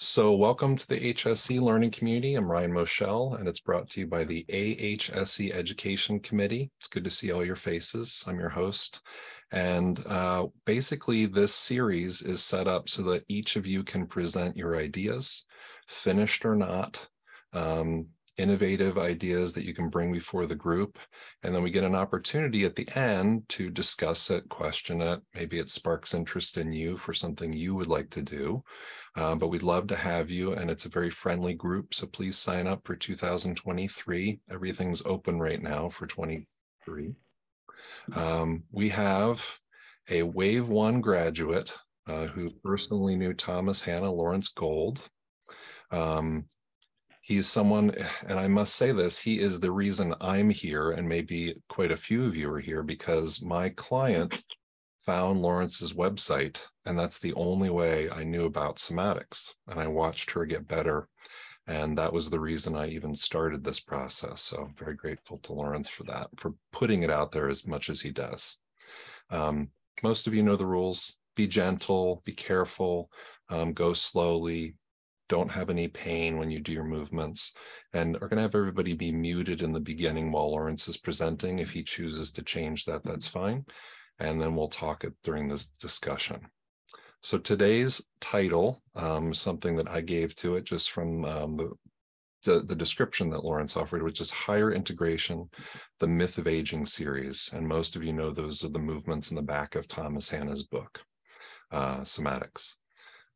So welcome to the HSE Learning Community. I'm Ryan Moschel, and it's brought to you by the AHSE Education Committee. It's good to see all your faces. I'm your host. And uh, basically, this series is set up so that each of you can present your ideas, finished or not, um, innovative ideas that you can bring before the group. And then we get an opportunity at the end to discuss it, question it. Maybe it sparks interest in you for something you would like to do. Uh, but we'd love to have you. And it's a very friendly group. So please sign up for 2023. Everything's open right now for 23. Um, we have a Wave One graduate uh, who personally knew Thomas Hanna Lawrence Gold. Um, he's someone, and I must say this, he is the reason I'm here, and maybe quite a few of you are here because my client found Lawrence's website, and that's the only way I knew about somatics. And I watched her get better. And that was the reason I even started this process. So I'm very grateful to Lawrence for that, for putting it out there as much as he does. Um, most of you know the rules. Be gentle, be careful, um, go slowly, don't have any pain when you do your movements, and are going to have everybody be muted in the beginning while Lawrence is presenting. If he chooses to change that, that's fine. And then we'll talk it during this discussion. So today's title, um, something that I gave to it just from um, the, the, the description that Lawrence offered, which is Higher Integration, the Myth of Aging series. And most of you know those are the movements in the back of Thomas Hanna's book, uh, Somatics.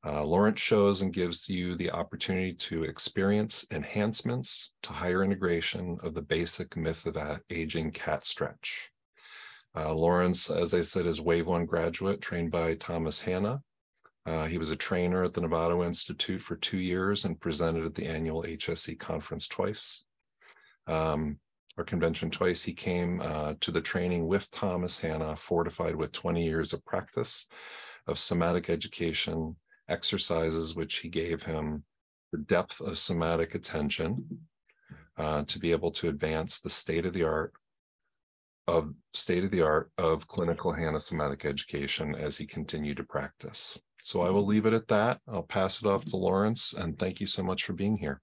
Uh, Lawrence shows and gives you the opportunity to experience enhancements to higher integration of the basic myth of aging cat stretch. Uh, Lawrence, as I said, is Wave One graduate trained by Thomas Hanna. Uh, he was a trainer at the Novato Institute for two years and presented at the annual HSE conference twice, um, or convention twice. He came uh, to the training with Thomas Hanna, fortified with 20 years of practice of somatic education exercises, which he gave him the depth of somatic attention uh, to be able to advance the state of the art of state of the art of clinical somatic education as he continued to practice. So I will leave it at that. I'll pass it off to Lawrence and thank you so much for being here.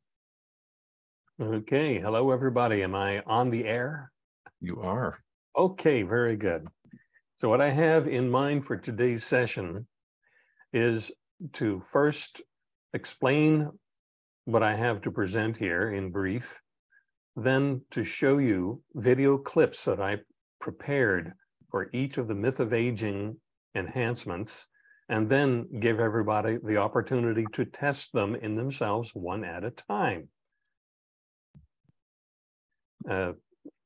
Okay. Hello, everybody. Am I on the air? You are. Okay, very good. So what I have in mind for today's session is to first explain what I have to present here in brief, then to show you video clips that I prepared for each of the myth of aging enhancements, and then give everybody the opportunity to test them in themselves one at a time. Uh,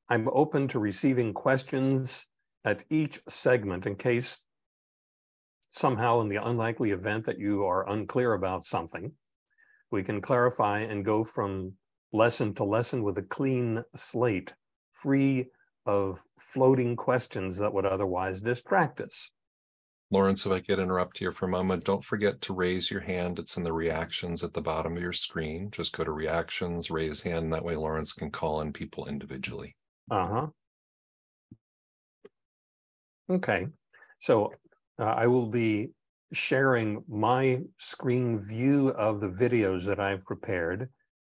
I'm open to receiving questions at each segment in case somehow in the unlikely event that you are unclear about something, we can clarify and go from lesson to lesson with a clean slate, free of floating questions that would otherwise distract us. Lawrence, if I could interrupt here for a moment, don't forget to raise your hand. It's in the reactions at the bottom of your screen. Just go to reactions, raise hand. That way Lawrence can call in people individually. Uh-huh. Okay. So uh, I will be sharing my screen view of the videos that I've prepared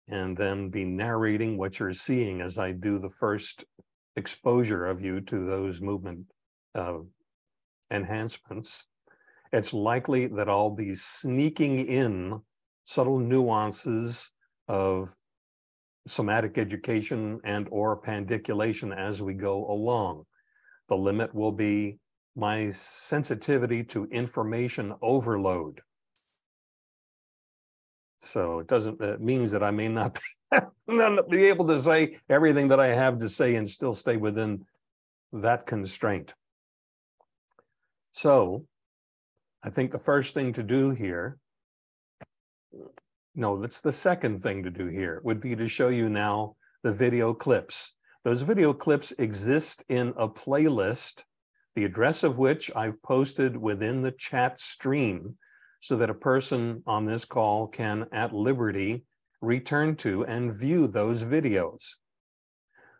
and then be narrating what you're seeing as I do the first exposure of you to those movement uh, enhancements. It's likely that I'll be sneaking in subtle nuances of somatic education and or pandiculation as we go along. The limit will be my sensitivity to information overload. So it doesn't, it means that I may not be, not be able to say everything that I have to say and still stay within that constraint. So I think the first thing to do here, no, that's the second thing to do here, would be to show you now the video clips. Those video clips exist in a playlist the address of which I've posted within the chat stream so that a person on this call can at liberty return to and view those videos.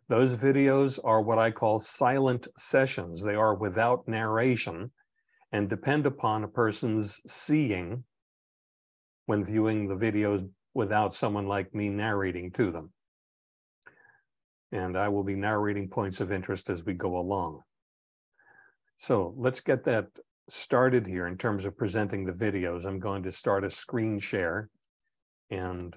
Those videos are what I call silent sessions. They are without narration and depend upon a person's seeing when viewing the videos without someone like me narrating to them. And I will be narrating points of interest as we go along. So let's get that started here in terms of presenting the videos. I'm going to start a screen share and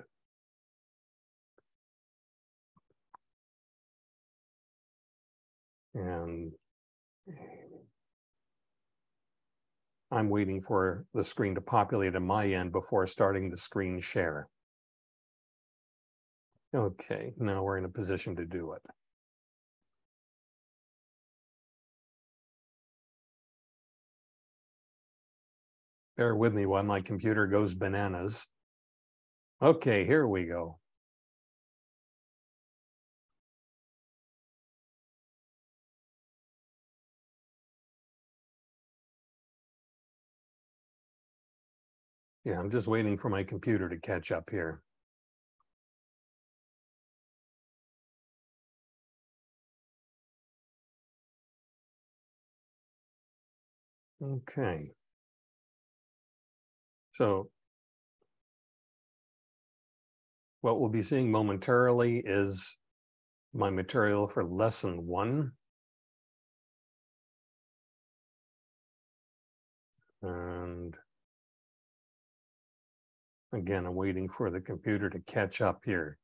and I'm waiting for the screen to populate on my end before starting the screen share. Okay, now we're in a position to do it. Bear with me while my computer goes bananas. Okay, here we go. Yeah, I'm just waiting for my computer to catch up here. Okay. So what we'll be seeing momentarily is my material for lesson one. And Again, I'm waiting for the computer to catch up here.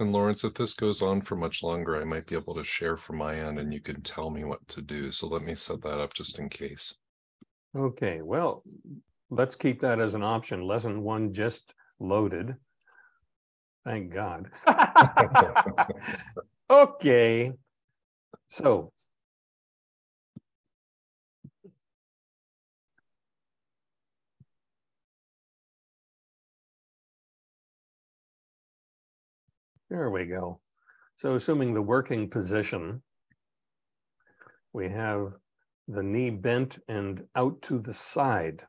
And Lawrence, if this goes on for much longer, I might be able to share from my end and you can tell me what to do. So let me set that up just in case. Okay, well, let's keep that as an option. Lesson one just loaded. Thank God. okay, so. There we go. So assuming the working position, we have the knee bent and out to the side.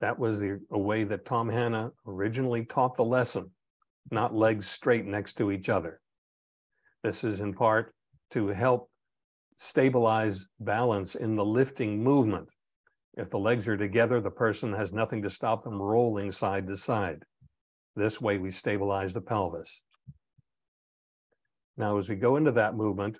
That was the a way that Tom Hanna originally taught the lesson, not legs straight next to each other. This is in part to help stabilize balance in the lifting movement. If the legs are together, the person has nothing to stop them rolling side to side. This way we stabilize the pelvis. Now, as we go into that movement,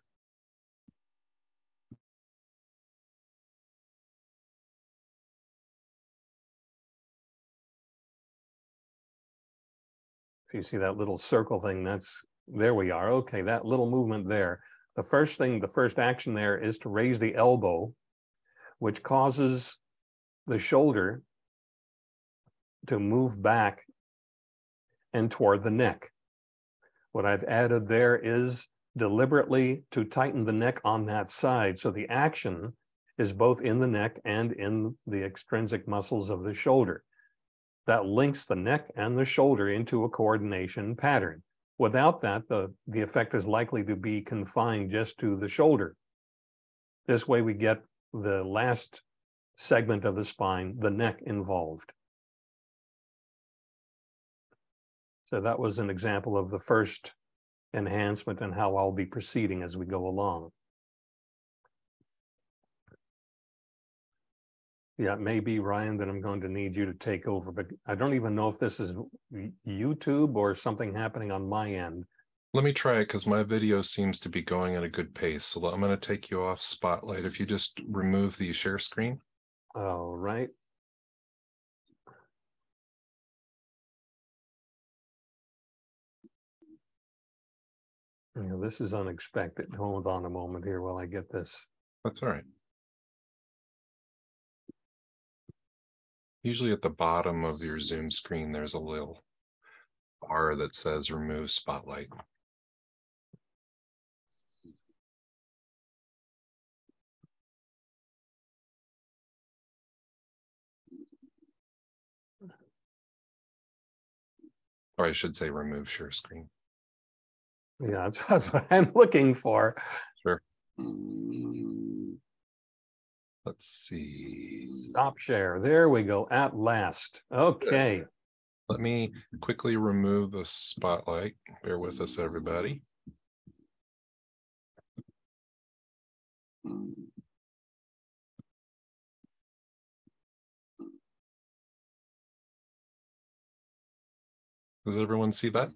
If you see that little circle thing, that's, there we are. Okay, that little movement there. The first thing, the first action there is to raise the elbow, which causes the shoulder to move back and toward the neck. What I've added there is deliberately to tighten the neck on that side. So the action is both in the neck and in the extrinsic muscles of the shoulder that links the neck and the shoulder into a coordination pattern. Without that, the, the effect is likely to be confined just to the shoulder. This way we get the last segment of the spine, the neck involved. So that was an example of the first enhancement and how I'll be proceeding as we go along. Yeah, it may be, Ryan, that I'm going to need you to take over, but I don't even know if this is YouTube or something happening on my end. Let me try it because my video seems to be going at a good pace. So I'm going to take you off spotlight. If you just remove the share screen. All right. You know, this is unexpected. Hold on a moment here while I get this. That's all right. Usually at the bottom of your Zoom screen, there's a little bar that says remove spotlight. Or I should say remove share screen. Yeah, that's, that's what I'm looking for. Sure. Mm. Let's see. Stop share. There we go. At last. Okay. Let me quickly remove the spotlight. Bear with us, everybody. Does everyone see that?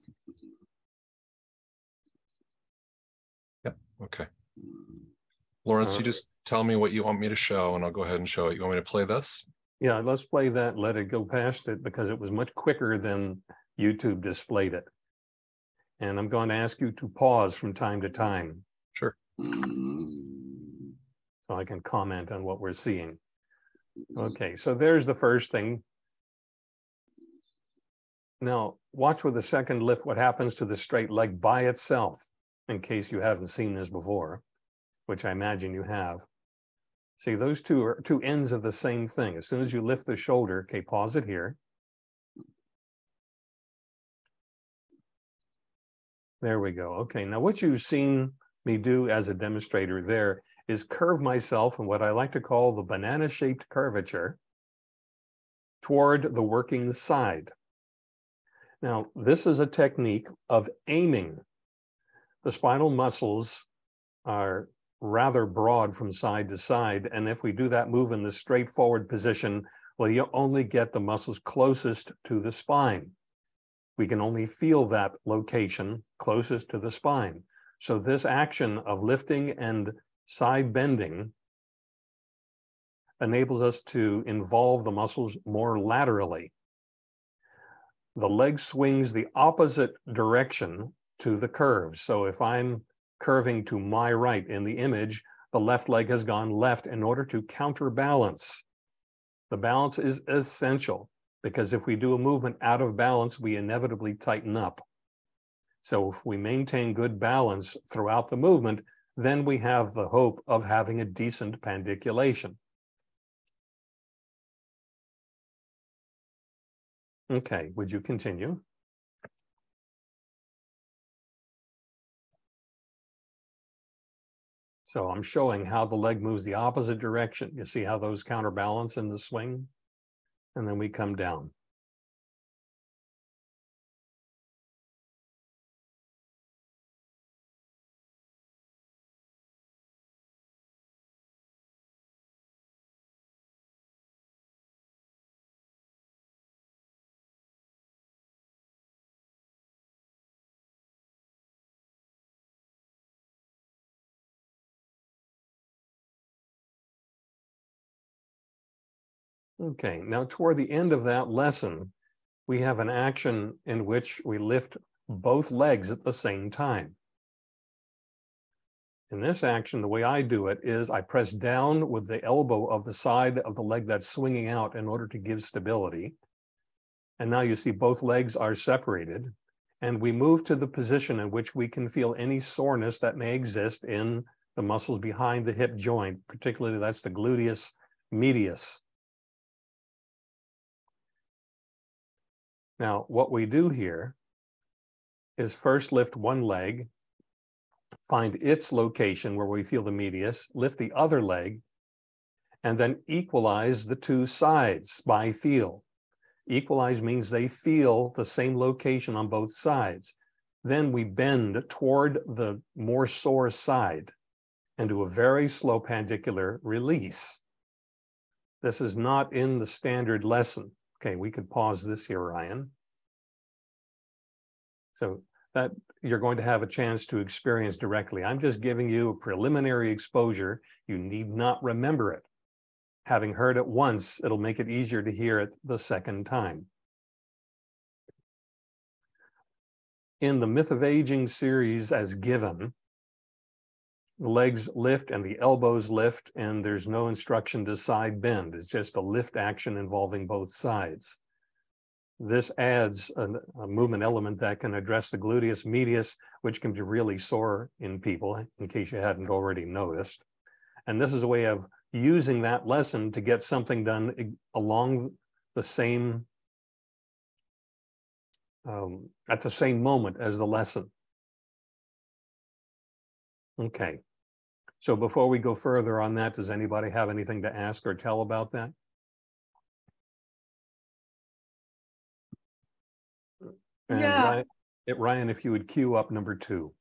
Okay. Lawrence, Uh, you just tell me what you want me to show and I'll go ahead and show it. You want me to play this? Yeah, let's play that. Let it go past it because it was much quicker than YouTube displayed it. And I'm going to ask you to pause from time to time Sure. so I can comment on what we're seeing. Okay, so there's the first thing. Now, watch with the second lift what happens to the straight leg by itself, in case you haven't seen this before, which I imagine you have. See, those two are two ends of the same thing. As soon as you lift the shoulder, okay, pause it here. There we go. Okay, now what you've seen me do as a demonstrator there is curve myself in what I like to call the banana-shaped curvature toward the working side. Now, this is a technique of aiming. The spinal muscles are rather broad from side to side, and if we do that move in the straightforward position, well, you only get the muscles closest to the spine. We can only feel that location closest to the spine. So this action of lifting and side bending enables us to involve the muscles more laterally. The leg swings the opposite direction to the curve. So if I'm curving to my right in the image, the left leg has gone left in order to counterbalance. The balance is essential because if we do a movement out of balance, we inevitably tighten up. So if we maintain good balance throughout the movement, then we have the hope of having a decent pandiculation. Okay, would you continue? So I'm showing how the leg moves the opposite direction. You see how those counterbalance in the swing? And then we come down. Okay, now toward the end of that lesson, we have an action in which we lift both legs at the same time. In this action, the way I do it is I press down with the elbow of the side of the leg that's swinging out in order to give stability. And now you see both legs are separated. And we move to the position in which we can feel any soreness that may exist in the muscles behind the hip joint, particularly that's the gluteus medius. Now, what we do here is first lift one leg, find its location where we feel the medius, lift the other leg, and then equalize the two sides by feel. Equalize means they feel the same location on both sides. Then we bend toward the more sore side and do a very slow pandicular release. This is not in the standard lesson. Okay, we could pause this here, Ryan. So that you're going to have a chance to experience directly. I'm just giving you a preliminary exposure. You need not remember it. Having heard it once, it'll make it easier to hear it the second time. In the Myth of Aging series as given, the legs lift and the elbows lift, and there's no instruction to side bend. It's just a lift action involving both sides. This adds a, a, movement element that can address the gluteus medius, which can be really sore in people, in case you hadn't already noticed. And this is a way of using that lesson to get something done along the same, um, at the same moment as the lesson. Okay, So before we go further on that, does anybody have anything to ask or tell about that? And Yeah. Ryan- Ryan, if you would queue up number two.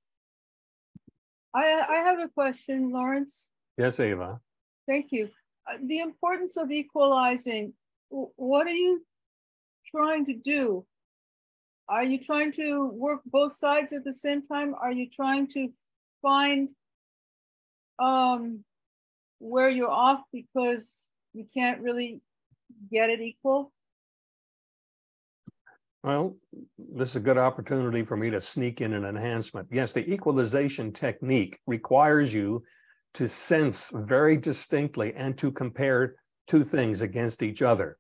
I, I have a question, Lawrence. Yes, Ava? Thank you. Uh, The importance of equalizing, what are you trying to do? Are you trying to work both sides at the same time? Are you trying to find um, where you're off because you can't really get it equal? Well, this is a good opportunity for me to sneak in an enhancement. Yes, the equalization technique requires you to sense very distinctly and to compare two things against each other.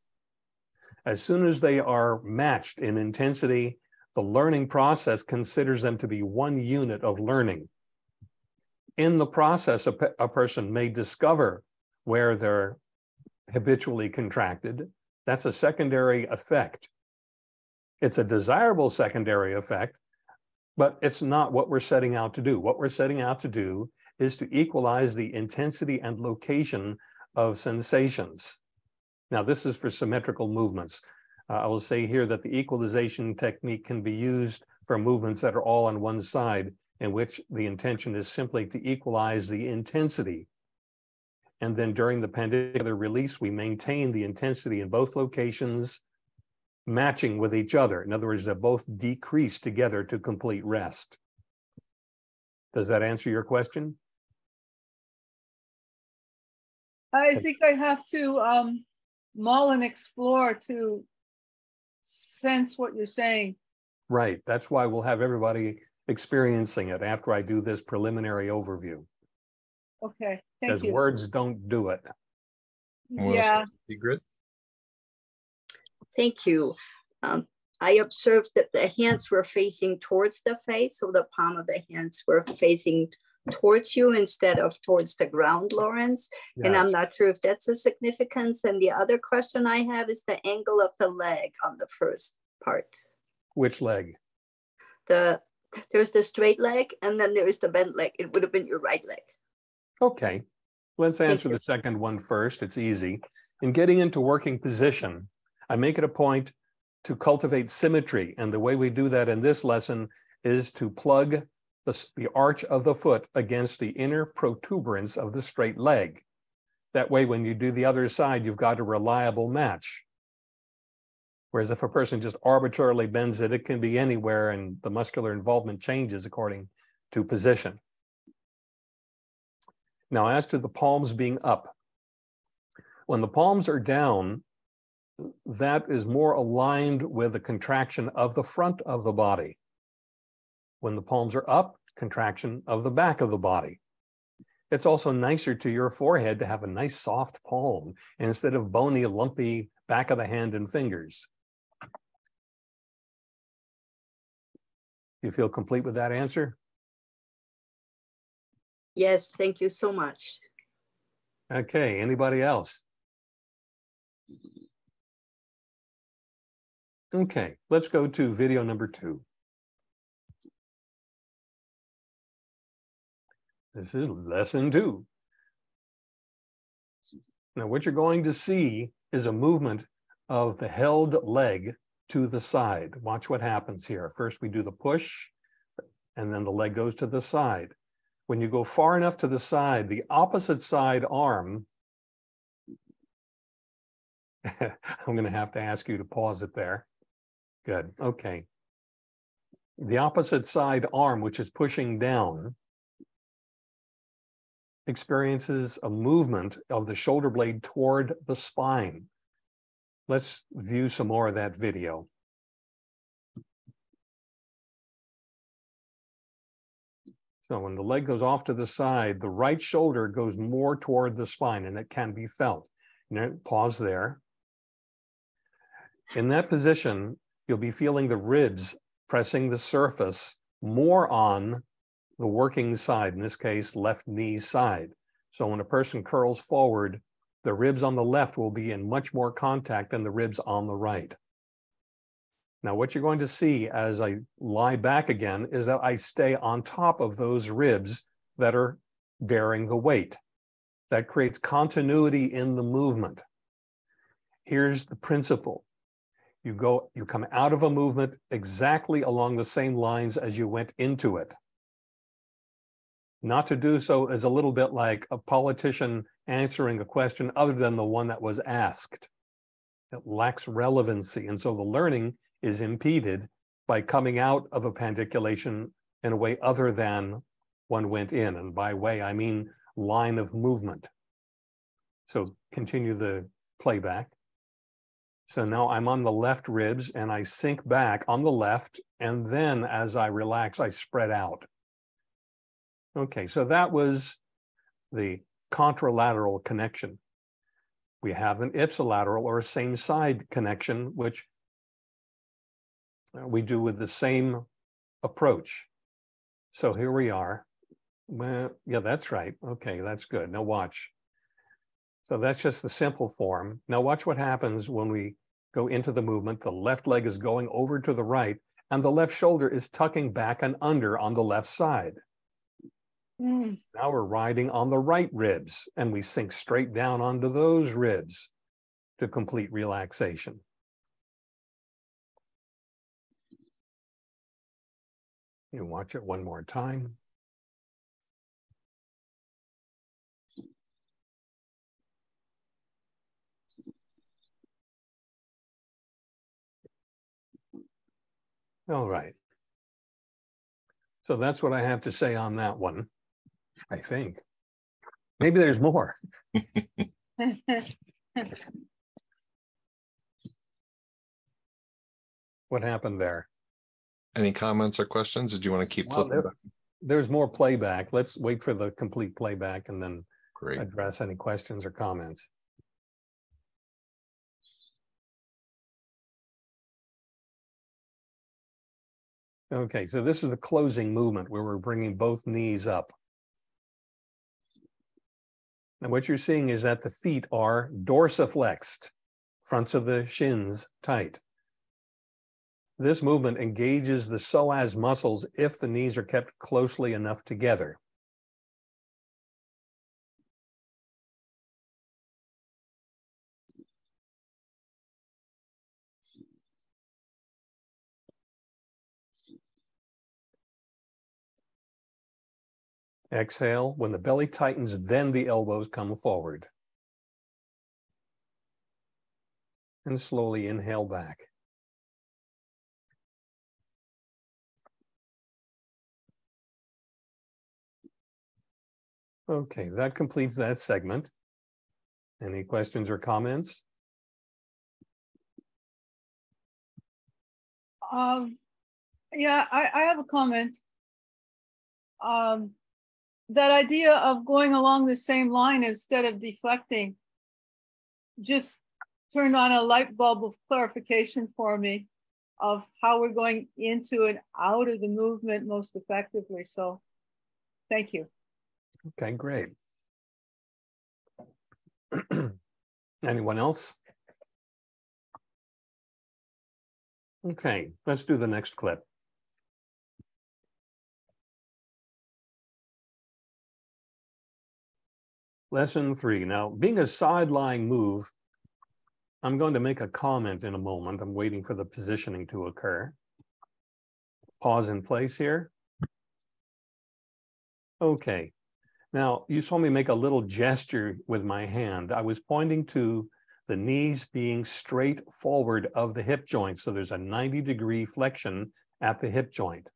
As soon as they are matched in intensity, the learning process considers them to be one unit of learning. In the process, a, a person may discover where they're habitually contracted. That's a secondary effect. It's a desirable secondary effect, but it's not what we're setting out to do. What we're setting out to do is to equalize the intensity and location of sensations. Now, this is for symmetrical movements. Uh, I will say here that the equalization technique can be used for movements that are all on one side, in which the intention is simply to equalize the intensity. And then during the pandicular release, we maintain the intensity in both locations, matching with each other. In other words, they both decrease together to complete rest. Does that answer your question? I think I have to um, mull and explore to sense what you're saying. Right. That's why we'll have everybody experiencing it after I do this preliminary overview. Okay, Because thank you. words don't do it. Melissa, Yeah, Sigrid? Thank you. Um, I observed that the hands were facing towards the face, so the palm of the hands were facing towards you instead of towards the ground, Lawrence. And I'm not sure if that's a significance. And the other question I have is the angle of the leg on the first part. Which leg? The there's the straight leg and then there is the bent leg. It would have been your right leg. Okay, let's answer the second one first. It's easy. In getting into working position, I make it a point to cultivate symmetry. And the way we do that in this lesson is to plug the, the arch of the foot against the inner protuberance of the straight leg. That way, when you do the other side, you've got a reliable match. Whereas if a person just arbitrarily bends it, it can be anywhere and the muscular involvement changes according to position. Now, as to the palms being up, when the palms are down, that is more aligned with the contraction of the front of the body. When the palms are up, contraction of the back of the body. It's also nicer to your forehead to have a nice soft palm instead of bony, lumpy back of the hand and fingers. You feel complete with that answer? Yes, thank you so much. Okay, anybody else? Okay, let's go to video number two. This is lesson two. Now, what you're going to see is a movement of the held leg to the side. Watch what happens here. First, we do the push, and then the leg goes to the side. When you go far enough to the side, the opposite side arm, I'm going to have to ask you to pause it there. Good. Okay. The opposite side arm, which is pushing down, experiences a movement of the shoulder blade toward the spine. Let's view some more of that video. So when the leg goes off to the side, the right shoulder goes more toward the spine and it can be felt. Now, pause there. In that position, you'll be feeling the ribs pressing the surface more on the working side, in this case, left knee side. So when a person curls forward, the ribs on the left will be in much more contact than the ribs on the right. Now, what you're going to see as I lie back again is that I stay on top of those ribs that are bearing the weight. That creates continuity in the movement. Here's the principle. You go, you come out of a movement exactly along the same lines as you went into it. Not to do so is a little bit like a politician answering a question other than the one that was asked. It lacks relevancy. And so the learning is impeded by coming out of a pandiculation in a way other than one went in. And by way, I mean line of movement. So continue the playback. So now I'm on the left ribs and I sink back on the left. And then as I relax, I spread out. Okay, so that was the contralateral connection. We have an ipsilateral or a same side connection, which uh, we do with the same approach. So here we are. Well, yeah, that's right. Okay, that's good. Now watch. So that's just the simple form. Now watch what happens when we go into the movement. The left leg is going over to the right and the left shoulder is tucking back and under on the left side. Mm. Now we're riding on the right ribs and we sink straight down onto those ribs to complete relaxation. You watch it one more time. All right. So that's what I have to say on that one, I think. Maybe there's more. What happened there? Any comments or questions? Did you want to keep Well, flipping? there- There's more playback. Let's wait for the complete playback and then Great. address any questions or comments. Okay, so this is the closing movement where we're bringing both knees up. And what you're seeing is that the feet are dorsiflexed, fronts of the shins tight. This movement engages the psoas muscles if the knees are kept closely enough together. Exhale. When the belly tightens, then the elbows come forward. And slowly inhale back. Okay, that completes that segment. Any questions or comments? Um, yeah, I, I have a comment. Um, that idea of going along the same line instead of deflecting just turned on a light bulb of clarification for me of how we're going into and out of the movement most effectively. So thank you. Okay, great. Anyone else? Okay, let's do the next clip. Lesson three. Now, being a sideline move, I'm going to make a comment in a moment. I'm waiting for the positioning to occur. Pause in place here. Okay. Now, you saw me make a little gesture with my hand. I was pointing to the knees being straight forward of the hip joint. So there's a 90 degree flexion at the hip joint.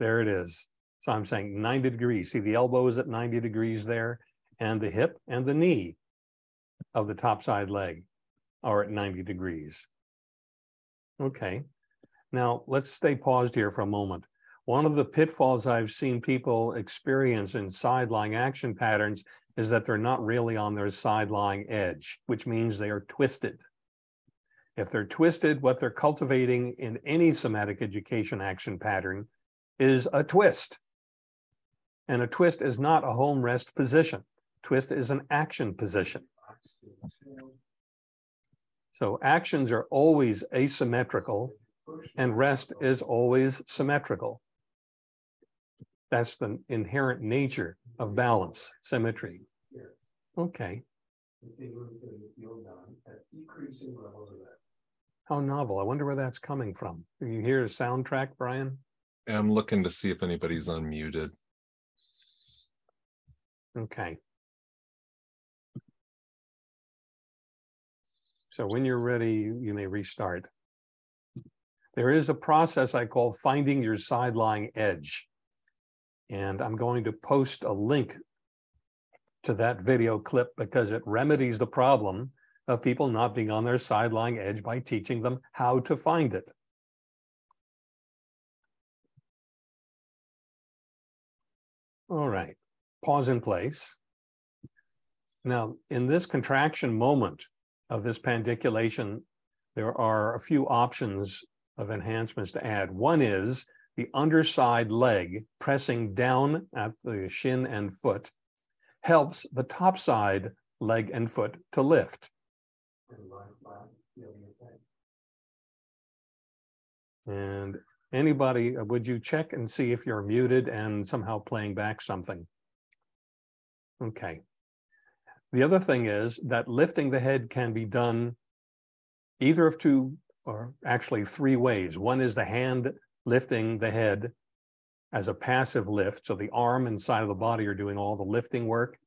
There it is. So I'm saying 90 degrees. See the elbow is at 90 degrees there, and the hip and the knee of the top side leg are at 90 degrees. Okay. Now let's stay paused here for a moment. One of the pitfalls I've seen people experience in side lying action patterns is that they're not really on their side lying edge, which means they are twisted. If they're twisted, what they're cultivating in any somatic education action pattern is a twist. And a twist is not a home rest position. Twist is an action position. So actions are always asymmetrical and rest is always symmetrical. That's the inherent nature of balance, symmetry. Okay. How novel. I wonder where that's coming from. Do you hear a soundtrack, Brian? I'm looking to see if anybody's unmuted. Okay. So when you're ready, you may restart. There is a process I call finding your side-lying edge. And I'm going to post a link to that video clip because it remedies the problem of people not being on their side-lying edge by teaching them how to find it. All right, pause in place. Now, in this contraction moment of this pandiculation, there are a few options of enhancements to add. One is the underside leg pressing down at the shin and foot helps the top side leg and foot to lift. And anybody, would you check and see if you're muted and somehow playing back something? Okay. The other thing is that lifting the head can be done either of two or actually three ways. One is the hand lifting the head as a passive lift. So the arm and side of the body are doing all the lifting work.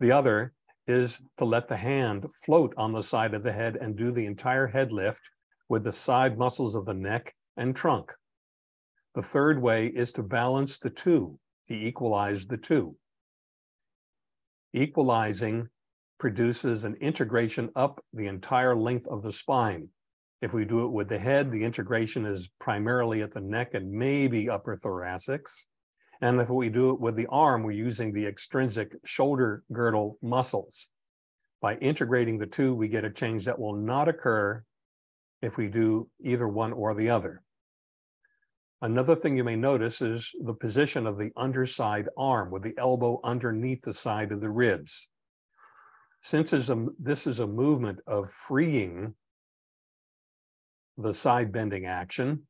The other is to let the hand float on the side of the head and do the entire head lift with the side muscles of the neck and trunk. The third way is to balance the two, to equalize the two. Equalizing produces an integration up the entire length of the spine. If we do it with the head, the integration is primarily at the neck and maybe upper thoracics. And if we do it with the arm, we're using the extrinsic shoulder girdle muscles. By integrating the two, we get a change that will not occur if we do either one or the other. Another thing you may notice is the position of the underside arm with the elbow underneath the side of the ribs. Since this is a movement of freeing the side bending action,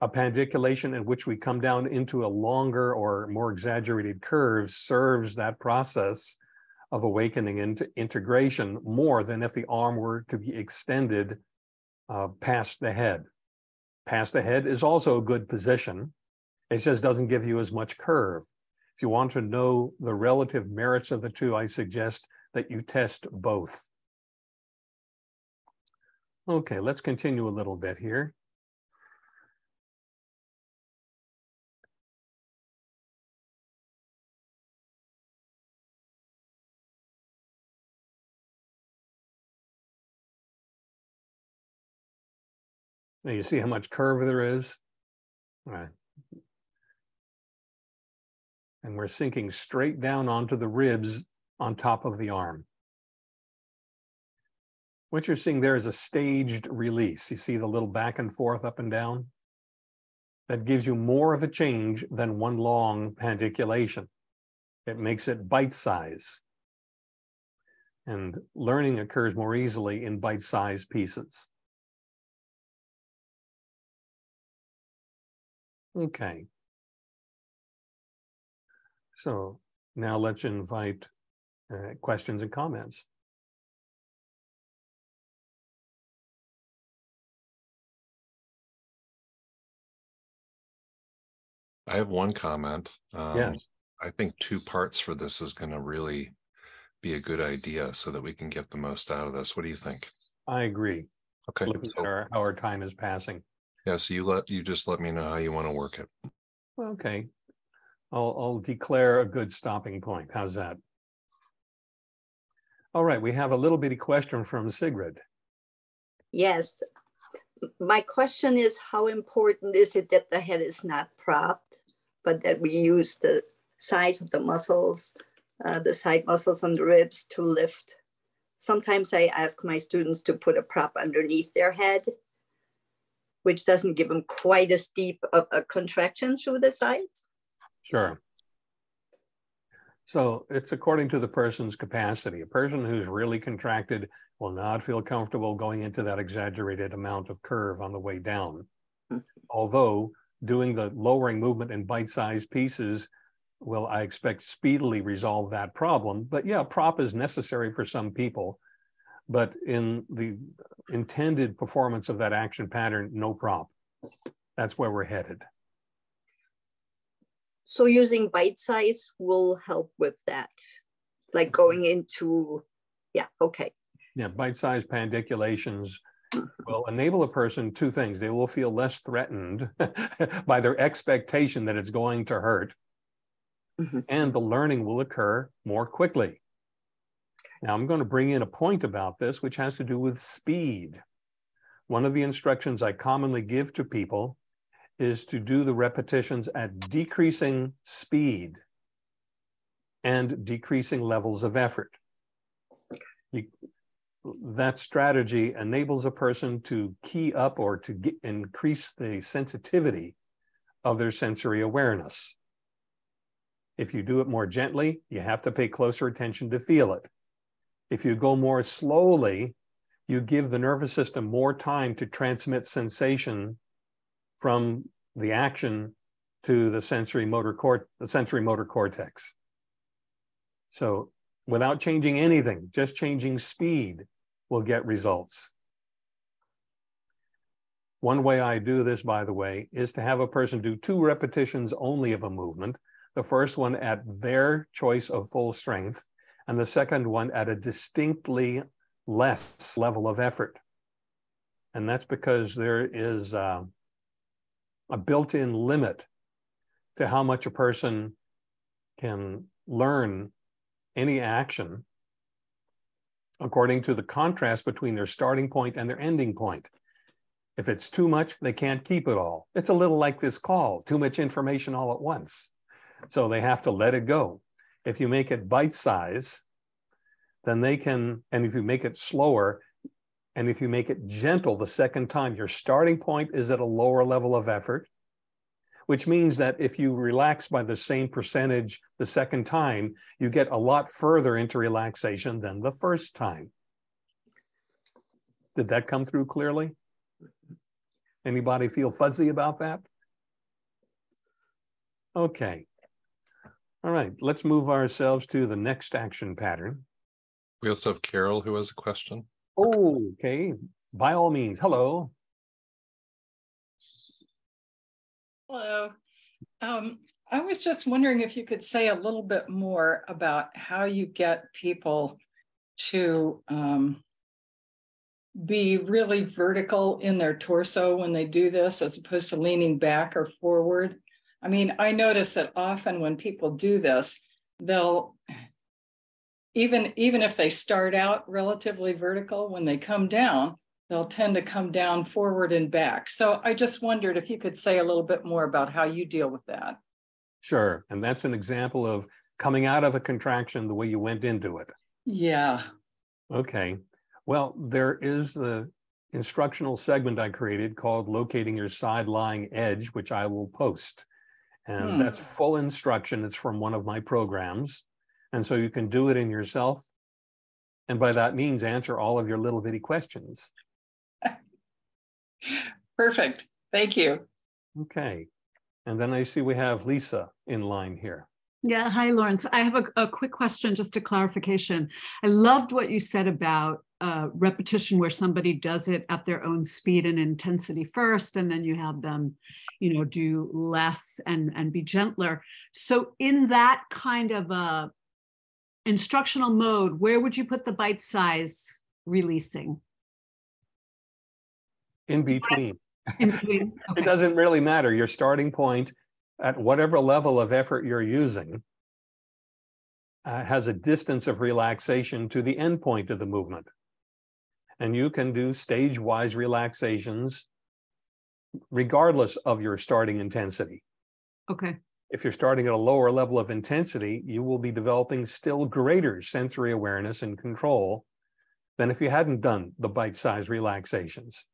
a pandiculation in which we come down into a longer or more exaggerated curve serves that process of awakening into integration more than if the arm were to be extended uh, past the head. Past head is also a good position. It just doesn't give you as much curve. If you want to know the relative merits of the two, I suggest that you test both. Okay, let's continue a little bit here. Now you see how much curve there is? All right. And we're sinking straight down onto the ribs on top of the arm. What you're seeing there is a staged release. You see the little back and forth, up and down? That gives you more of a change than one long pandiculation. It makes it bite size. And learning occurs more easily in bite sized pieces. Okay. So now let's invite uh, questions and comments. I have one comment. Um, Yes. I think two parts for this is going to really be a good idea so that we can get the most out of this. What do you think? I agree. Okay. Looking so- at our, how our time is passing. Yeah, so you let, you just let me know how you want to work it. Okay. I'll, I'll declare a good stopping point. How's that? All right, we have a little bitty question from Sigrid. Yes. My question is how important is it that the head is not propped, but that we use the size of the muscles, uh, the side muscles on the ribs to lift? Sometimes I ask my students to put a prop underneath their head, which doesn't give them quite as deep of a contraction through the sides. Sure. So it's according to the person's capacity. A person who's really contracted will not feel comfortable going into that exaggerated amount of curve on the way down. Mhm. Although doing the lowering movement in bite-sized pieces will, I expect, speedily resolve that problem. But yeah, prop is necessary for some people. But in the intended performance of that action pattern, no prop. That's where we're headed. So using bite size will help with that, like going into, yeah, okay. Yeah, bite size pandiculations will enable a person two things. They will feel less threatened by their expectation that it's going to hurt, Mhm. and the learning will occur more quickly. Now, I'm going to bring in a point about this, which has to do with speed. One of the instructions I commonly give to people is to do the repetitions at decreasing speed and decreasing levels of effort. That strategy enables a person to key up or to get, increase the sensitivity of their sensory awareness. If you do it more gently, you have to pay closer attention to feel it. If you go more slowly, you give the nervous system more time to transmit sensation from the action to the sensory motor cort the sensory motor cortex. So without changing anything, just changing speed will get results. One way I do this, by the way, is to have a person do two repetitions only of a movement. The first one at their choice of full strength, and the second one at a distinctly less level of effort. And that's because there is uh, a built in limit to how much a person can learn any action according to the contrast between their starting point and their ending point. If it's too much, they can't keep it all. It's a little like this call, too much information all at once. So they have to let it go. If you make it bite size, then they can, and if you make it slower, and if you make it gentle the second time, your starting point is at a lower level of effort, which means that if you relax by the same percentage the second time, you get a lot further into relaxation than the first time. Did that come through clearly? Anybody feel fuzzy about that? Okay. All right, let's move ourselves to the next action pattern. We also have Carol who has a question. Oh, okay. By all means, hello. Hello. Um, I was just wondering if you could say a little bit more about how you get people to um, be really vertical in their torso when they do this, as opposed to leaning back or forward. I mean, I notice that often when people do this, they'll even even if they start out relatively vertical, when they come down, they'll tend to come down forward and back. So I just wondered if you could say a little bit more about how you deal with that. Sure. And that's an example of coming out of a contraction the way you went into it. Yeah. Okay. Well, there is the instructional segment I created called Locating Your Side Lying Edge, which I will post. And Hmm. that's full instruction. It's from one of my programs. And so you can do it in yourself. And by that means, answer all of your little bitty questions. Perfect. Thank you. Okay. And then I see we have Lisa in line here. Yeah, hi, Lawrence. I have a, a quick question, just a clarification. I loved what you said about uh, repetition, where somebody does it at their own speed and intensity first, and then you have them, you know, do less and and be gentler. So, in that kind of a instructional mode, where would you put the bite size releasing? In between. In between? It doesn't really matter. Your starting point at whatever level of effort you're using uh, has a distance of relaxation to the end point of the movement. And you can do stage wise relaxations regardless of your starting intensity. Okay. If you're starting at a lower level of intensity, you will be developing still greater sensory awareness and control than if you hadn't done the bite sized relaxations.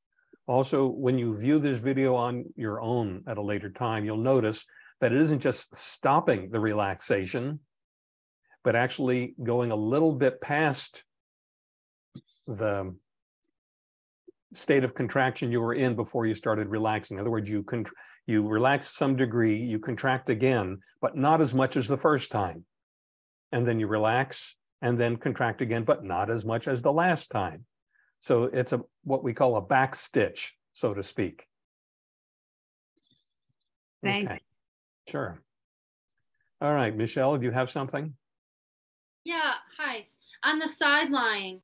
Also, when you view this video on your own at a later time, you'll notice that it isn't just stopping the relaxation, but actually going a little bit past the state of contraction you were in before you started relaxing. In other words, you con- you relax some degree, you contract again, but not as much as the first time. And then you relax and then contract again, but not as much as the last time. So it's a what we call a back stitch, so to speak. Thank Okay. Sure. All right, Michelle, do you have something? Yeah, hi. On the side lying,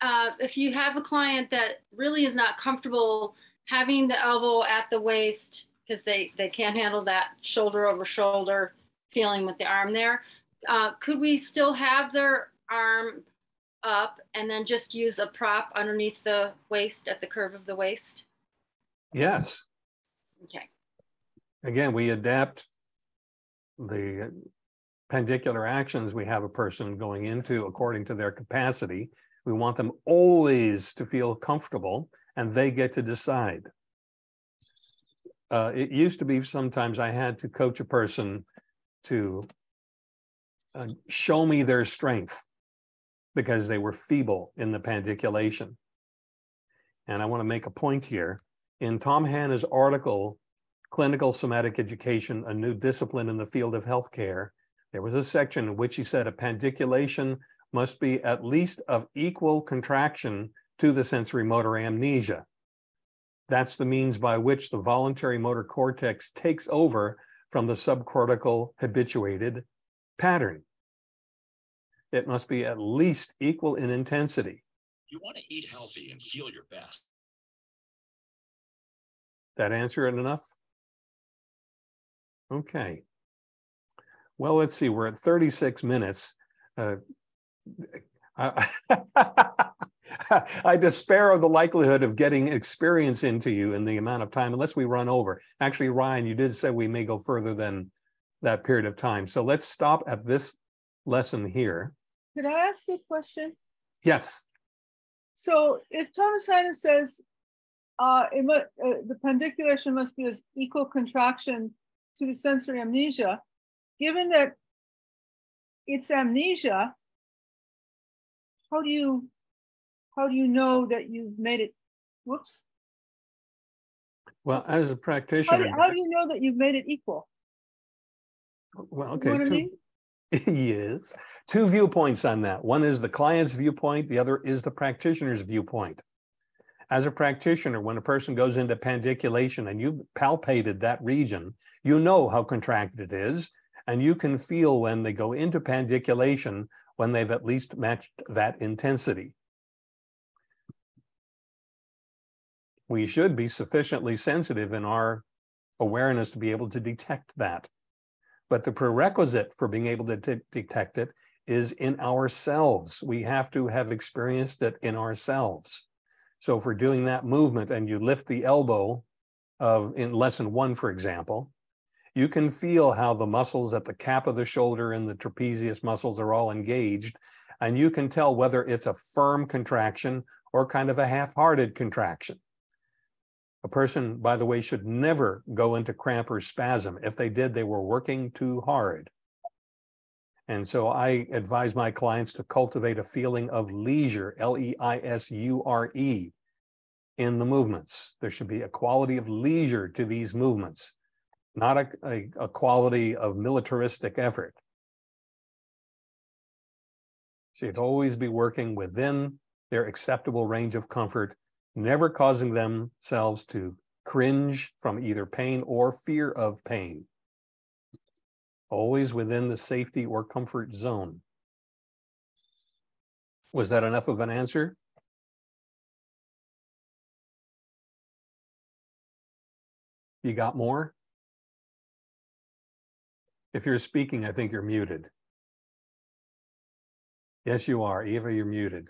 uh, if you have a client that really is not comfortable having the elbow at the waist because they, they can't handle that shoulder over shoulder feeling with the arm there, uh, could we still have their arm up and then just use a prop underneath the waist at the curve of the waist? Yes. Okay. Again, we adapt the pandicular actions we have a person going into according to their capacity. We want them always to feel comfortable and they get to decide. Uh, it used to be sometimes I had to coach a person to uh, show me their strength because they were feeble in the pandiculation. And I want to make a point here. In Tom Hanna's article, Clinical Somatic Education, a New Discipline in the Field of Healthcare, there was a section in which he said a pandiculation must be at least of equal contraction to the sensory motor amnesia. That's the means by which the voluntary motor cortex takes over from the subcortical habituated pattern. It must be at least equal in intensity. You want to eat healthy and feel your best. That answer it enough? Okay. Well, let's see, we're at 36 minutes. Uh, I, I despair of the likelihood of getting experience into you in the amount of time unless we run over. Actually, Ryan, you did say we may go further than that period of time. So let's stop at this lesson here. Could I ask you a question? Yes. So if Thomas Hanna says uh, uh, the pandiculation must be as equal contraction to the sensory amnesia, given that it's amnesia, how do you how do you know that you've made it? Whoops. Well, as a How practitioner, do, how do you know that you've made it equal? well, You okay. know what I two- mean? yes. Two viewpoints on that. One is the client's viewpoint, the other is the practitioner's viewpoint. As a practitioner, when a person goes into pandiculation and you've palpated that region, you know how contracted it is, and you can feel when they go into pandiculation when they've at least matched that intensity. We should be sufficiently sensitive in our awareness to be able to detect that. But the prerequisite for being able to de- detect it is in ourselves. We have to have experienced it in ourselves. So if we're doing that movement and you lift the elbow of in lesson one, for example, you can feel how the muscles at the cap of the shoulder and the trapezius muscles are all engaged. And you can tell whether it's a firm contraction or kind of a half-hearted contraction. A person, by the way, should never go into cramp or spasm. If they did, they were working too hard. And so I advise my clients to cultivate a feeling of leisure, L E I S U R E, in the movements. There should be a quality of leisure to these movements, not a, a, a quality of militaristic effort. Should always be working within their acceptable range of comfort never causing themselves to cringe from either pain or fear of pain. Always within the safety or comfort zone. Was that enough of an answer? You got more? If you're speaking, I think you're muted. Yes, you are. Eva, you're muted.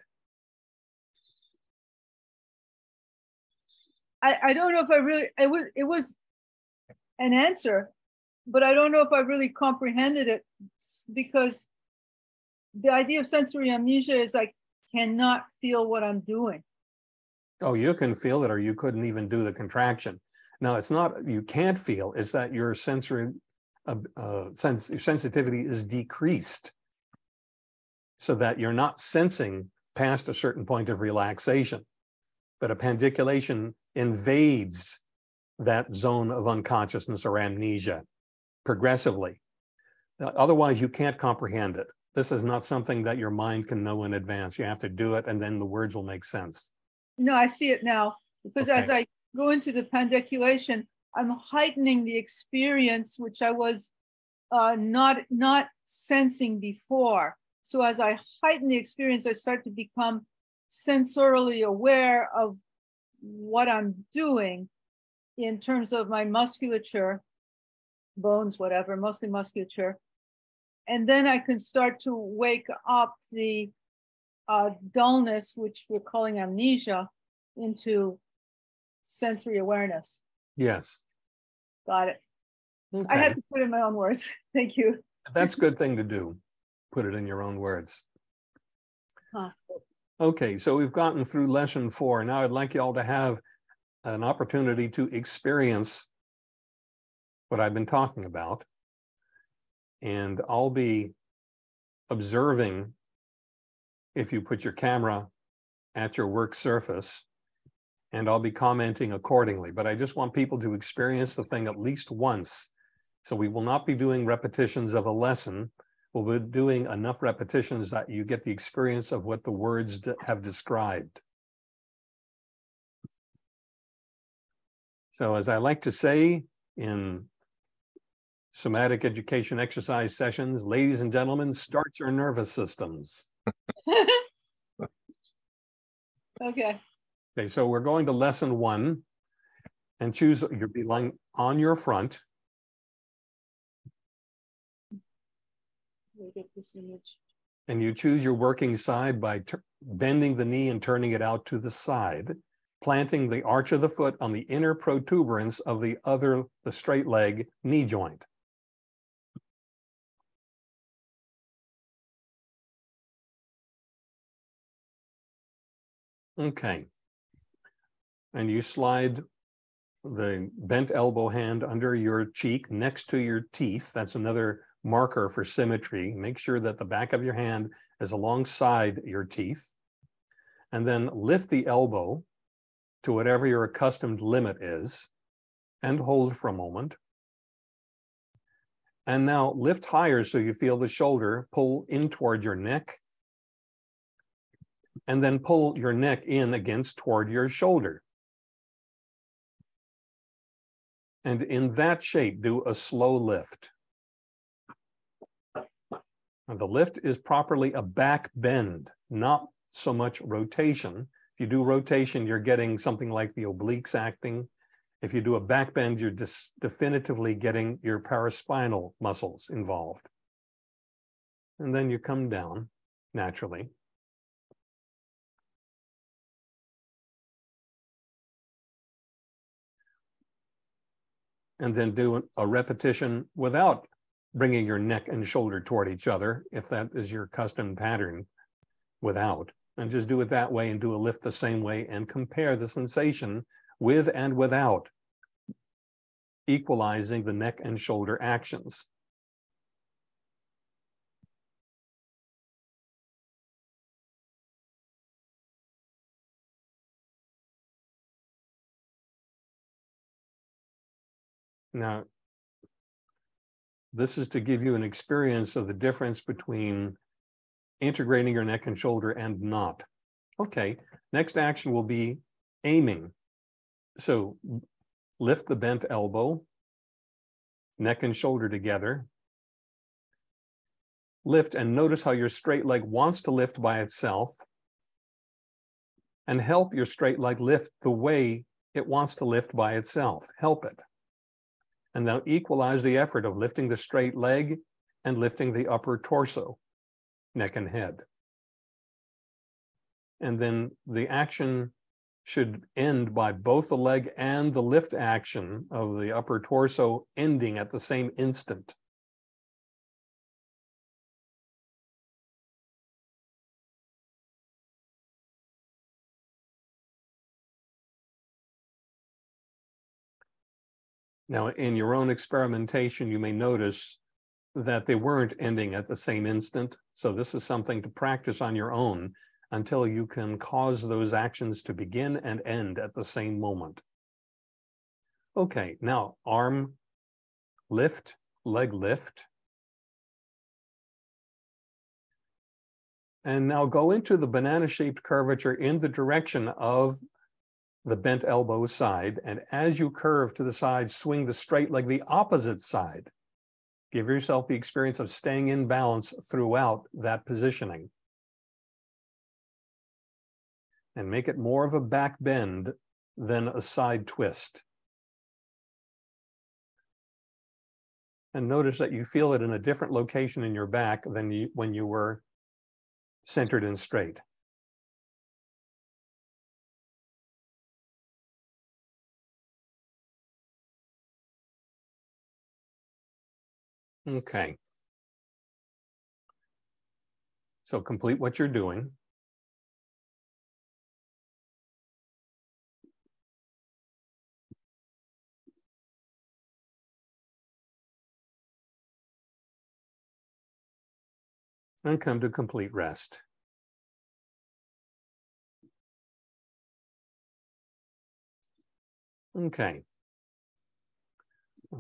I, I don't know if I really it was it was an answer, but I don't know if I really comprehended it because the idea of sensory amnesia is I cannot feel what I'm doing. Oh, you can feel it, or you couldn't even do the contraction. No, it's not, you can't feel, it's that your sensory uh, uh, sensitivity is decreased so that you're not sensing past a certain point of relaxation. but a pandiculation invades that zone of unconsciousness or amnesia progressively. Otherwise, you can't comprehend it. This is not something that your mind can know in advance. You have to do it and then the words will make sense. No, I see it now, because as I go into the pandiculation, I'm heightening the experience which I was uh, not, not sensing before. So as I heighten the experience, I start to become sensorially aware of what I'm doing in terms of my musculature, bones, whatever, mostly musculature. And then I can start to wake up the uh, dullness, which we're calling amnesia, into sensory awareness. Yes. Got it. I had to put in my own words. Thank you. that's a good thing to do. Put it in your own words. Huh. Okay, so we've gotten through lesson four. Now I'd like you all to have an opportunity to experience what I've been talking about. And I'll be observing if you put your camera at your work surface. And I'll be commenting accordingly, but I just want people to experience the thing at least once. So we will not be doing repetitions of a lesson. We'll be doing enough repetitions that you get the experience of what the words have described. So as I like to say in somatic education exercise sessions, ladies and gentlemen, start your nervous systems. Okay. Okay, so we're going to lesson one and choose, you'll be lying on your front. Get this image. And you choose your working side by bending the knee and turning it out to the side, planting the arch of the foot on the inner protuberance of the other, the straight leg knee joint. Okay. And you slide the bent elbow hand under your cheek next to your teeth. That's another marker for symmetry. Make sure that the back of your hand is alongside your teeth. And then lift the elbow to whatever your accustomed limit is and hold for a moment. And now lift higher so you feel the shoulder pull in toward your neck. And then pull your neck in against toward your shoulder. And in that shape, do a slow lift. Now, the lift is properly a back bend, not so much rotation. If you do rotation, you're getting something like the obliques acting. If you do a back bend, you're definitively getting your paraspinal muscles involved. And then you come down naturally. And then do a repetition without bringing your neck and shoulder toward each other, if that is your custom pattern, without. And just do it that way and do a lift the same way and compare the sensation with and without equalizing the neck and shoulder actions. Now, this is to give you an experience of the difference between integrating your neck and shoulder and not. Okay, next action will be aiming. So lift the bent elbow, neck and shoulder together. Lift and notice how your straight leg wants to lift by itself. And help your straight leg lift the way it wants to lift by itself. Help it. And now equalize the effort of lifting the straight leg and lifting the upper torso, neck and head. And then the action should end by both the leg and the lift action of the upper torso ending at the same instant. Now, in your own experimentation, you may notice that they weren't ending at the same instant. So this is something to practice on your own until you can cause those actions to begin and end at the same moment. Okay, now arm lift, leg lift. And now go into the banana shaped curvature in the direction of the bent elbow side. And as you curve to the side, swing the straight leg the opposite side. Give yourself the experience of staying in balance throughout that positioning. And make it more of a back bend than a side twist. And notice that you feel it in a different location in your back than you, when you were centered and straight. Okay. So complete what you're doing. And come to complete rest. Okay.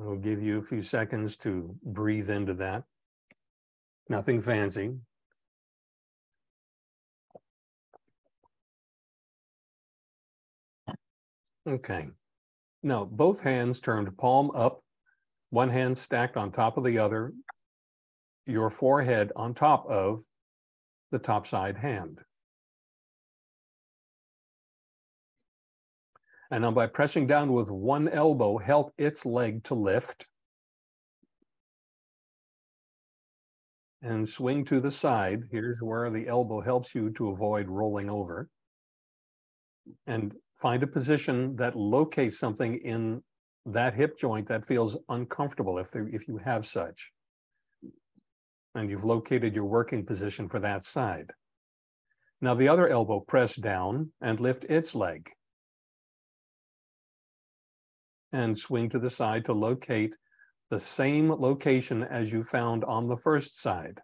I'll give you a few seconds to breathe into that. Nothing fancy. Okay. Now, both hands turned palm up, one hand stacked on top of the other, your forehead on top of the top side hand. And by pressing down with one elbow, help its leg to lift. And swing to the side. Here's where the elbow helps you to avoid rolling over. And find a position that locates something in that hip joint that feels uncomfortable if, there, if you have such. And you've located your working position for that side. Now the other elbow press down and lift its leg and swing to the side to locate the same location as you found on the first side.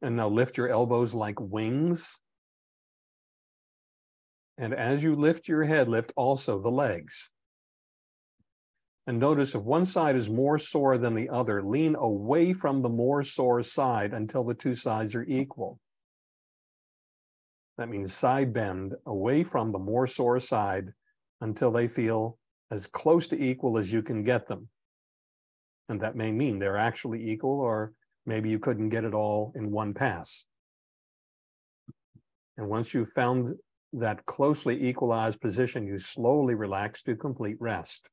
And now lift your elbows like wings. And as you lift your head, lift also the legs. And notice if one side is more sore than the other, lean away from the more sore side until the two sides are equal. That means side bend away from the more sore side until they feel as close to equal as you can get them. And that may mean they're actually equal, or maybe you couldn't get it all in one pass. And once you've found that closely equalized position, you slowly relax to complete rest.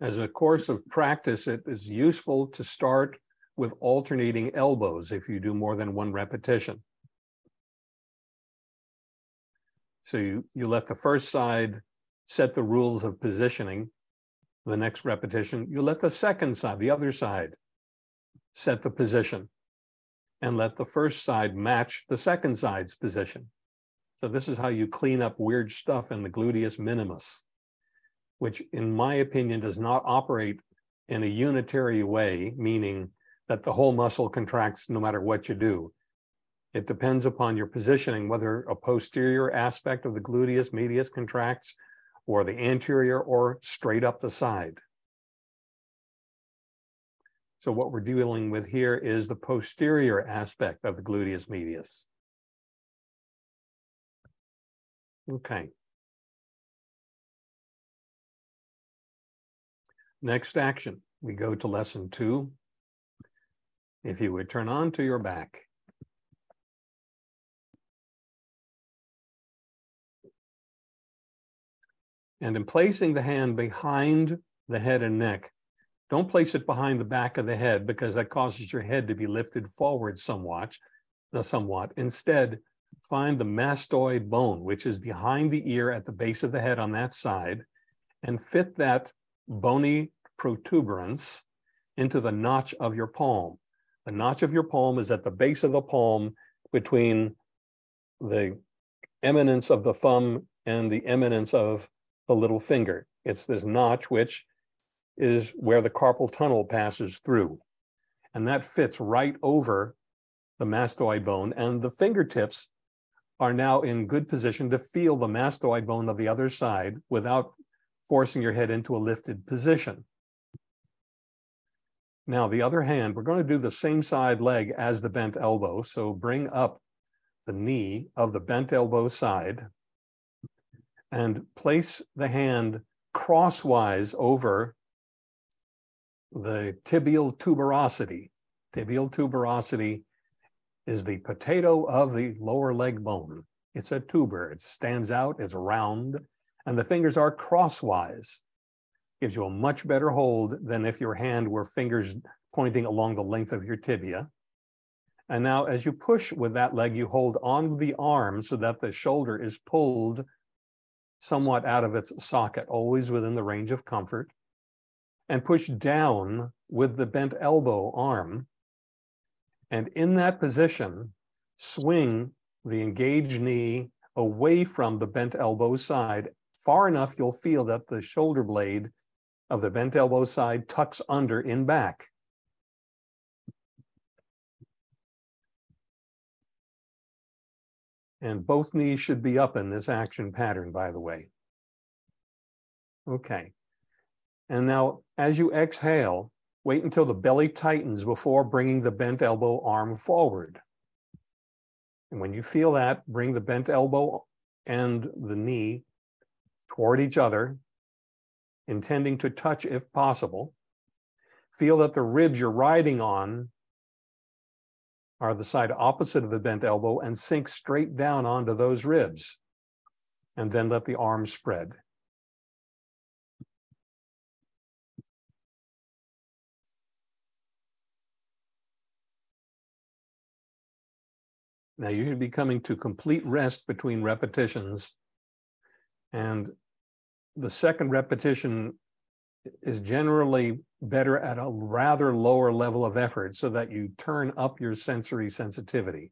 As a course of practice, it is useful to start with alternating elbows if you do more than one repetition. So you, you let the first side set the rules of positioning. The next repetition, you let the second side, the other side, set the position and let the first side match the second side's position. So this is how you clean up weird stuff in the gluteus minimus, which in my opinion does not operate in a unitary way, meaning that the whole muscle contracts no matter what you do. It depends upon your positioning, whether a posterior aspect of the gluteus medius contracts or the anterior or straight up the side. So what we're dealing with here is the posterior aspect of the gluteus medius. Okay. Next action, we go to lesson two, if you would turn on to your back. And in placing the hand behind the head and neck, don't place it behind the back of the head because that causes your head to be lifted forward somewhat. Somewhat. Instead, find the mastoid bone, which is behind the ear at the base of the head on that side, and fit that bony protuberance into the notch of your palm. The notch of your palm is at the base of the palm between the eminence of the thumb and the eminence of the little finger. It's this notch, which is where the carpal tunnel passes through. And that fits right over the mastoid bone and the fingertips are now in good position to feel the mastoid bone of the other side without forcing your head into a lifted position. Now, the other hand, we're going to do the same side leg as the bent elbow. So bring up the knee of the bent elbow side and place the hand crosswise over the tibial tuberosity. Tibial tuberosity is the potato of the lower leg bone. It's a tuber, it stands out, it's round, and the fingers are crosswise. Gives you a much better hold than if your hand were fingers pointing along the length of your tibia. And now as you push with that leg, you hold on the arm so that the shoulder is pulled somewhat out of its socket, always within the range of comfort, and push down with the bent elbow arm. And in that position, swing the engaged knee away from the bent elbow side far enough, you'll feel that the shoulder blade of the bent elbow side tucks under in back. And both knees should be up in this action pattern, by the way. Okay. And now, as you exhale, wait until the belly tightens before bringing the bent elbow arm forward. And when you feel that, bring the bent elbow and the knee toward each other, intending to touch if possible. Feel that the ribs you're riding on are the side opposite of the bent elbow and sink straight down onto those ribs. And then let the arms spread. Now you should be coming to complete rest between repetitions. And the second repetition is generally better at a rather lower level of effort so that you turn up your sensory sensitivity.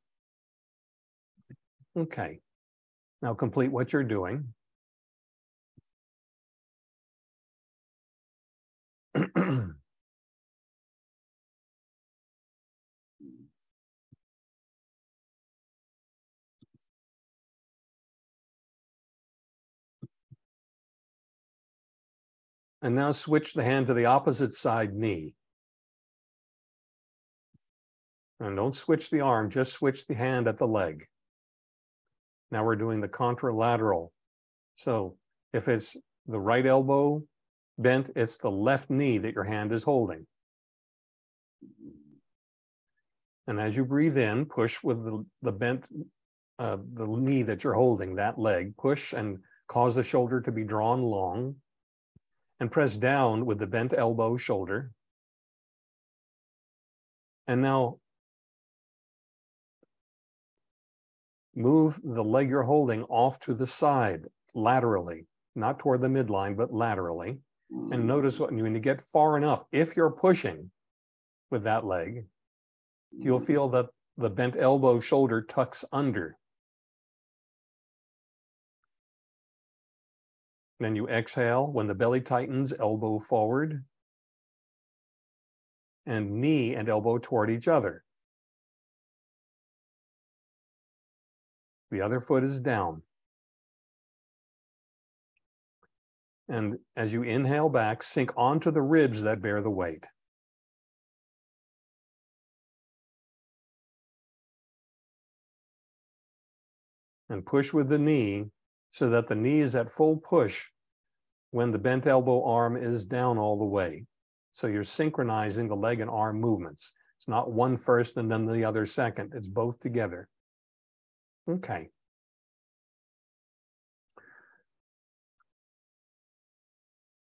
Okay, now complete what you're doing. And now switch the hand to the opposite side knee. And don't switch the arm, just switch the hand at the leg. Now we're doing the contralateral. So if it's the right elbow bent, it's the left knee that your hand is holding. And as you breathe in, push with the, the bent, uh, the knee that you're holding, that leg, push and cause the shoulder to be drawn long and press down with the bent elbow shoulder. And now move the leg you're holding off to the side laterally, not toward the midline, but laterally. And notice what, when you get far enough, if you're pushing with that leg, you'll mm-hmm. feel that the bent elbow shoulder tucks under. Then you exhale when the belly tightens, elbow forward, and knee and elbow toward each other. The other foot is down. And as you inhale back, sink onto the ribs that bear the weight. And push with the knee so that the knee is at full push when the bent elbow arm is down all the way. So you're synchronizing the leg and arm movements. It's not one first and then the other second. It's both together. Okay.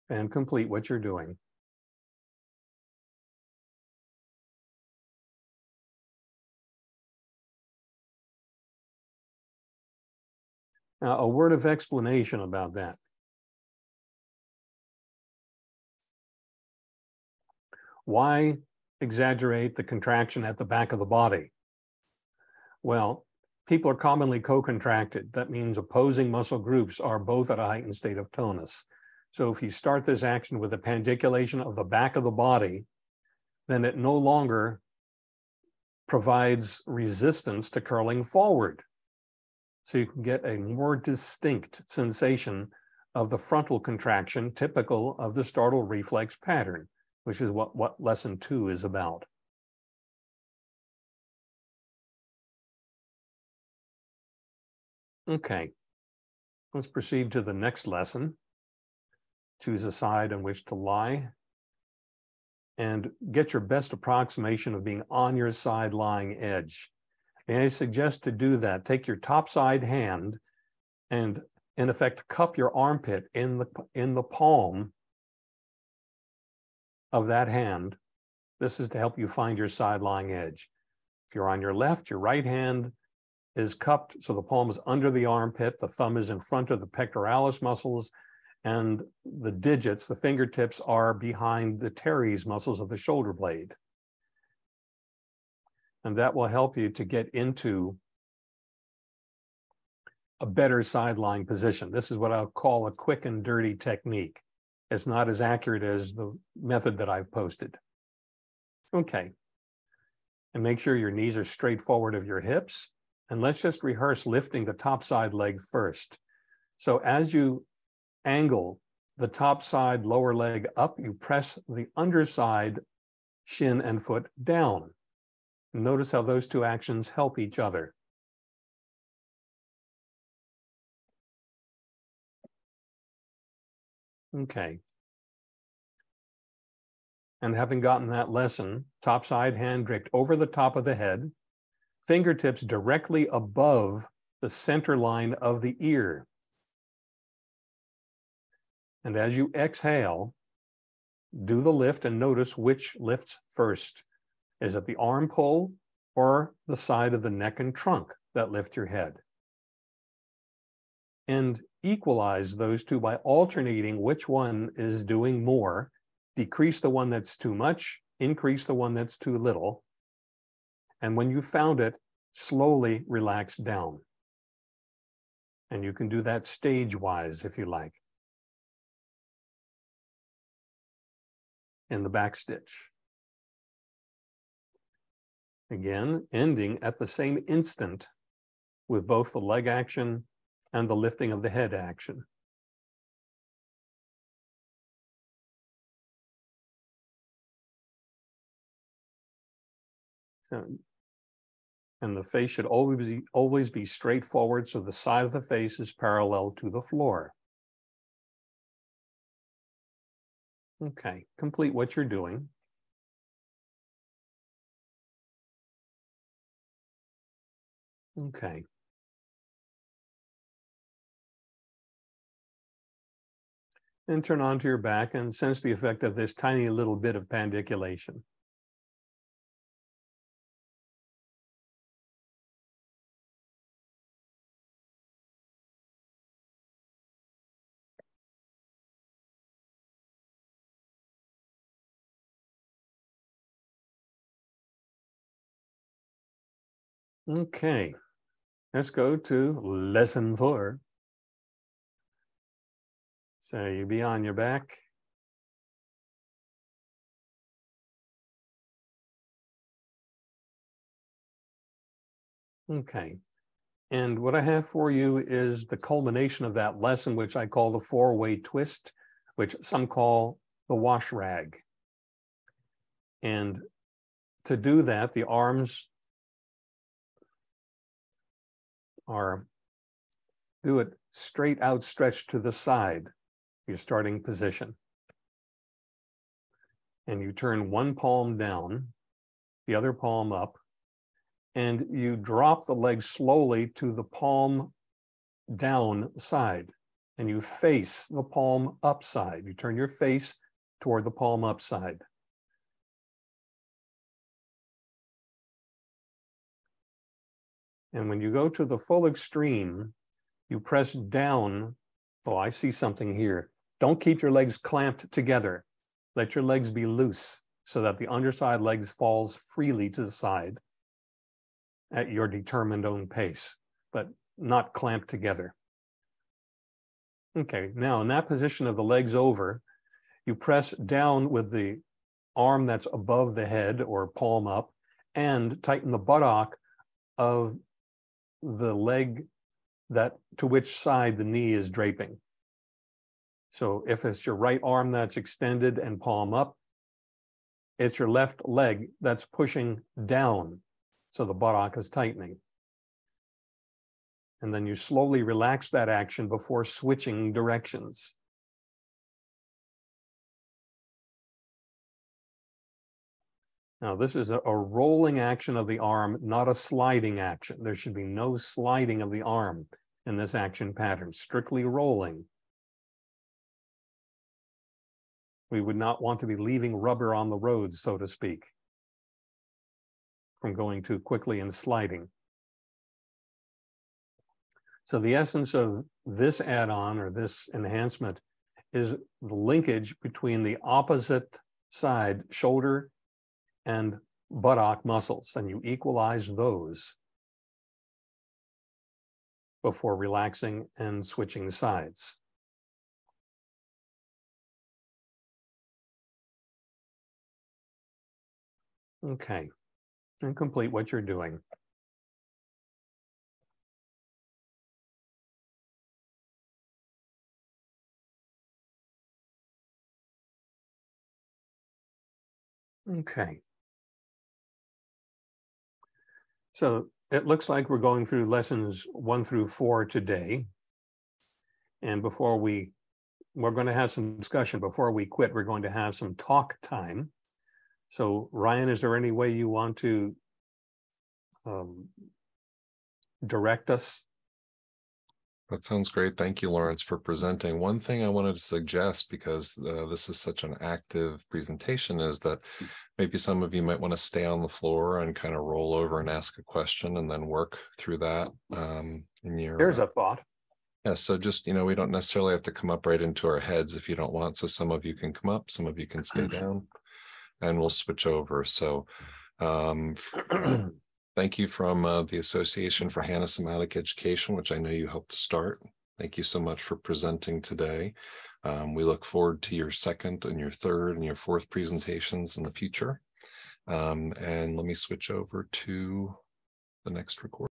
And complete what you're doing. Now, a word of explanation about that. Why exaggerate the contraction at the back of the body? Well, people are commonly co-contracted. That means opposing muscle groups are both at a heightened state of tonus. So if you start this action with a pandiculation of the back of the body, then it no longer provides resistance to curling forward. So you can get a more distinct sensation of the frontal contraction typical of the startle reflex pattern, which is what, what lesson two is about. Okay, let's proceed to the next lesson. Choose a side on which to lie and get your best approximation of being on your side lying edge. May I suggest to do that, take your top side hand and in effect cup your armpit in the, in the palm of that hand. This is to help you find your side lying edge. If you're on your left, your right hand is cupped, so the palm is under the armpit, the thumb is in front of the pectoralis muscles, and the digits, the fingertips, are behind the teres muscles of the shoulder blade. And that will help you to get into a better side lying position. This is what I'll call a quick and dirty technique. It's not as accurate as the method that I've posted. Okay. And make sure your knees are straight forward of your hips and let's just rehearse lifting the top side leg first. So as you angle the top side lower leg up, you press the underside shin and foot down. Notice how those two actions help each other. Okay. And having gotten that lesson, top side hand draped over the top of the head, fingertips directly above the center line of the ear. And as you exhale, do the lift and notice which lifts first. Is it the arm pull or the side of the neck and trunk that lift your head? And equalize those two by alternating which one is doing more, decrease the one that's too much, increase the one that's too little, and when you found it, slowly relax down. And you can do that stage wise if you like. In the back stitch. Again, ending at the same instant with both the leg action and the lifting of the head action. And the face should always be, always be straightforward so the side of the face is parallel to the floor. Okay, complete what you're doing. Okay. And turn onto your back and sense the effect of this tiny little bit of pandiculation. Okay, let's go to lesson four. So you be on your back. Okay, and what I have for you is the culmination of that lesson, which I call the four-way twist, which some call the wash rag. And to do that, the arms are do it straight outstretched to the side, your starting position. And you turn one palm down, the other palm up, and you drop the leg slowly to the palm down side, and you face the palm upside. You turn your face toward the palm upside. And when you go to the full extreme, you press down. Oh, I see something here. Don't keep your legs clamped together. Let your legs be loose so that the underside legs falls freely to the side at your determined own pace. but not clamped together. Okay, now in that position of the legs over, you press down with the arm that's above the head or palm up and tighten the buttock of the leg that to which side the knee is draping. So if it's your right arm that's extended and palm up, it's your left leg that's pushing down. So the buttock is tightening. And then you slowly relax that action before switching directions. Now, this is a, rolling action of the arm, not a sliding action. There should be no sliding of the arm in this action pattern, strictly rolling. We would not want to be leaving rubber on the roads, so to speak, from going too quickly and sliding. So the essence of this add-on or this enhancement is the linkage between the opposite side, shoulder and buttock muscles, and you equalize those before relaxing and switching sides. Okay, and complete what you're doing. Okay. So it looks like we're going through lessons one through four today. And before we, we're going to have some discussion. Before we quit, we're going to have some talk time. So Ryan, is there any way you want to um, direct us that sounds great. Thank you, Lawrence, for presenting. One thing I wanted to suggest, because uh, this is such an active presentation, is that maybe some of you might want to stay on the floor and kind of roll over and ask a question and then work through that um, in your. There's a thought. Yeah, so just, you know, we don't necessarily have to come up right into our heads if you don't want. So some of you can come up, some of you can stay down, and we'll switch over. So um, Thank you from uh, the Association for Hanna-Somatic Education, which I know you helped to start. Thank you so much for presenting today. Um, we look forward to your second and your third and your fourth presentations in the future. Um, and let me switch over to the next record.